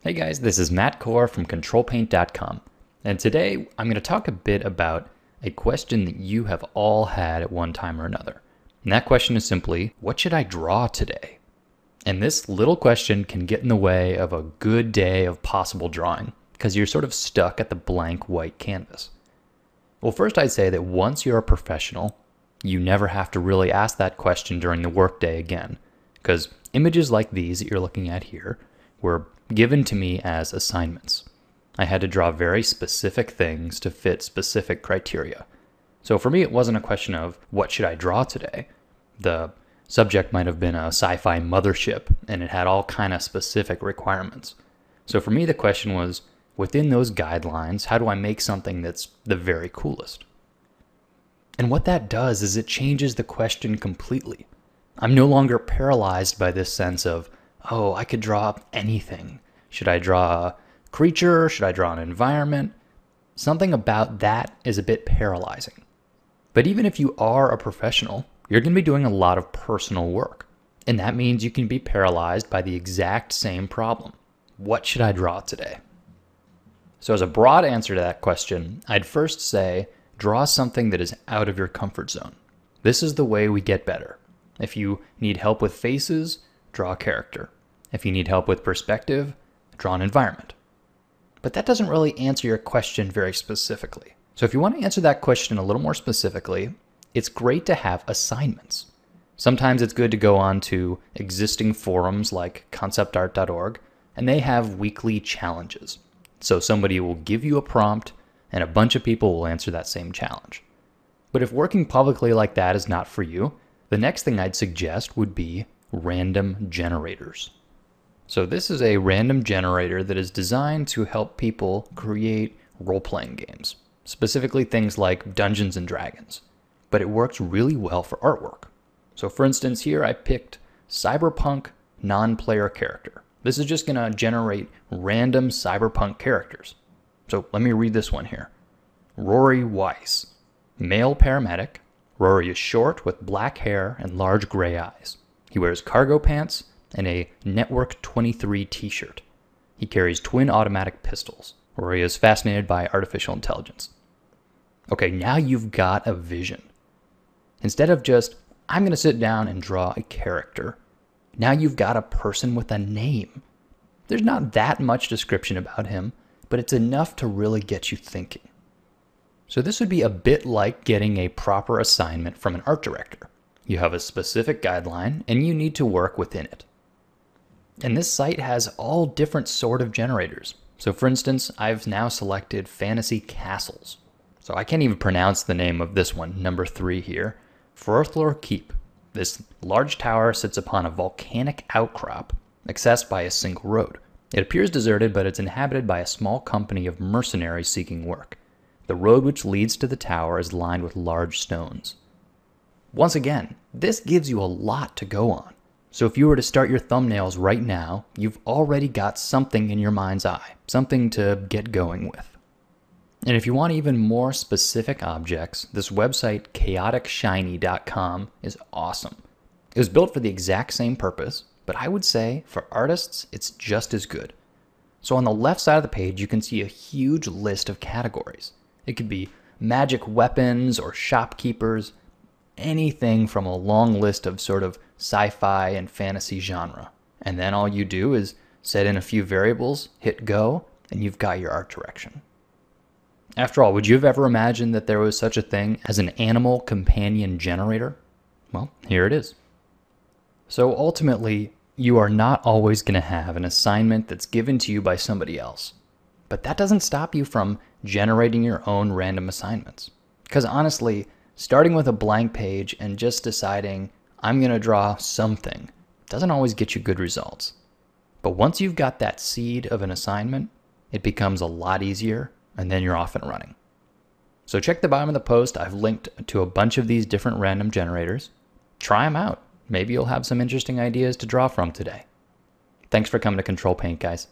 Hey guys, this is Matt Kohr from CtrlPaint.com, and today I'm going to talk a bit about a question that you have all had at one time or another. And that question is simply, what should I draw today? And this little question can get in the way of a good day of possible drawing because you're sort of stuck at the blank white canvas. Well, first I'd say that once you're a professional, you never have to really ask that question during the workday again because images like these that you're looking at here were given to me as assignments. I had to draw very specific things to fit specific criteria. So for me, it wasn't a question of what should I draw today. The subject might have been a sci-fi mothership and it had all kind of specific requirements. So for me, the question was, within those guidelines, how do I make something that's the very coolest? And what that does is it changes the question completely. I'm no longer paralyzed by this sense of, oh, I could draw anything. Should I draw a creature? Should I draw an environment? Something about that is a bit paralyzing. But even if you are a professional, you're going to be doing a lot of personal work. And that means you can be paralyzed by the exact same problem. What should I draw today? So, as a broad answer to that question, I'd first say draw something that is out of your comfort zone. This is the way we get better. If you need help with faces, draw a character. If you need help with perspective, draw an environment. But that doesn't really answer your question very specifically. So if you want to answer that question a little more specifically, it's great to have assignments. Sometimes it's good to go on to existing forums like conceptart.org, and they have weekly challenges. So somebody will give you a prompt, and a bunch of people will answer that same challenge. But if working publicly like that is not for you, the next thing I'd suggest would be random generators. So this is a random generator that is designed to help people create role-playing games, specifically things like Dungeons and Dragons. But it works really well for artwork. So for instance, here I picked Cyberpunk non-player character. This is just to generate random cyberpunk characters. So let me read this one here. Rory Weiss, male paramedic. Rory is short with black hair and large gray eyes. He wears cargo pants and a Network 23 t shirt. He carries twin automatic pistols, or he is fascinated by artificial intelligence. Okay, now you've got a vision. Instead of just, I'm going to sit down and draw a character, now you've got a person with a name. There's not that much description about him, but it's enough to really get you thinking. So this would be a bit like getting a proper assignment from an art director. You have a specific guideline and you need to work within it. And hmm. this site has all different sort of generators. So for instance, I've now selected Fantasy Castles. So I can't even pronounce the name of this one, number three here. Frothlor Keep. This large tower sits upon a volcanic outcrop, accessed by a single road. It appears deserted, but it's inhabited by a small company of mercenaries seeking work. The road which leads to the tower is lined with large stones. Once again, this gives you a lot to go on. So if you were to start your thumbnails right now, you've already got something in your mind's eye, something to get going with. And if you want even more specific objects, this website, chaoticshiny.com, is awesome. It was built for the exact same purpose, but I would say for artists, it's just as good. So on the left side of the page, you can see a huge list of categories. It could be magic weapons or shopkeepers, anything from a long list of sort of sci fi and fantasy genre. And then all you do is set in a few variables, hit go, and you've got your art direction. After all, would you have ever imagined that there was such a thing as an animal companion generator? Well, here it is. So ultimately, you are not always going to have an assignment that's given to you by somebody else. But that doesn't stop you from generating your own random assignments. Because honestly, starting with a blank page and just deciding, I'm going to draw something, doesn't always get you good results. But once you've got that seed of an assignment, it becomes a lot easier, and then you're off and running. So check the bottom of the post. I've linked to a bunch of these different random generators. Try them out. Maybe you'll have some interesting ideas to draw from today. Thanks for coming to Ctrl+Paint, guys.